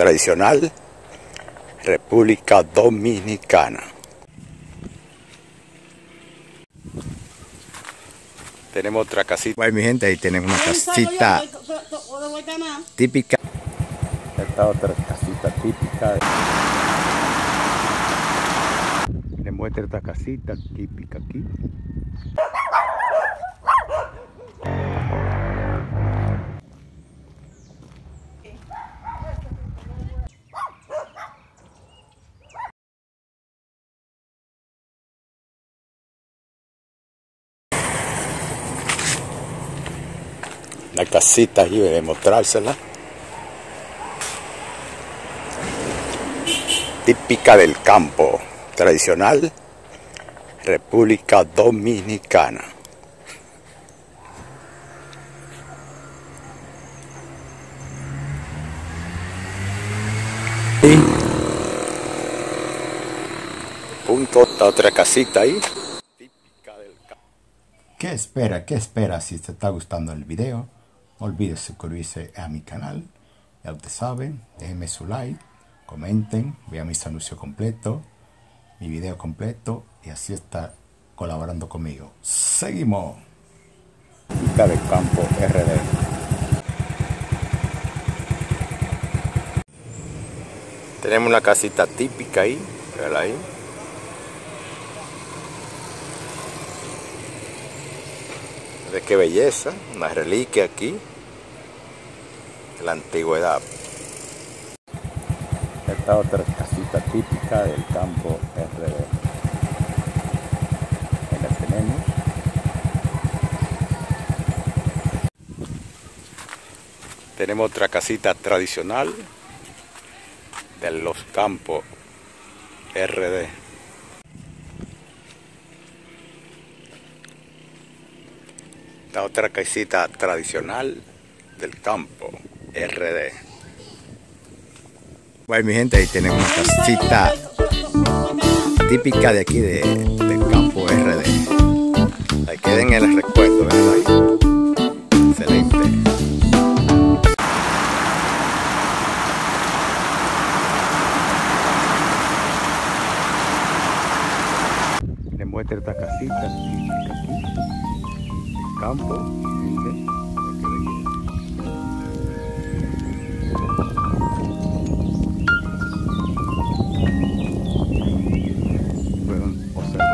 tradicional, República Dominicana. Tenemos otra casita. Bueno, mi gente, ahí tenemos una casita típica. Esta otra casita típica. Les muestro esta casita típica aquí. La casita ahí de mostrársela. Típica del campo, tradicional, República Dominicana. Y punto, esta otra casita ahí. Típica del campo. ¿Qué espera? ¿Qué espera si te está gustando el video? No olvides suscribirse a mi canal. Ya ustedes saben, déjenme su like, comenten, vean mis anuncios completos, mi video completo y así está colaborando conmigo. Seguimos. Típica del campo RD. Tenemos una casita típica ahí, véala ahí. De qué belleza, una reliquia aquí de la antigüedad. Esta otra casita típica del campo RD. Ahí la tenemos. Tenemos otra casita tradicional de los campos RD. Esta otra casita tradicional del campo RD. Bueno, mi gente, ahí tenemos una casita típica de aquí de, campo RD. Ahí queden en el recuerdo, ¿verdad? Excelente. Esta casita aquí del campo o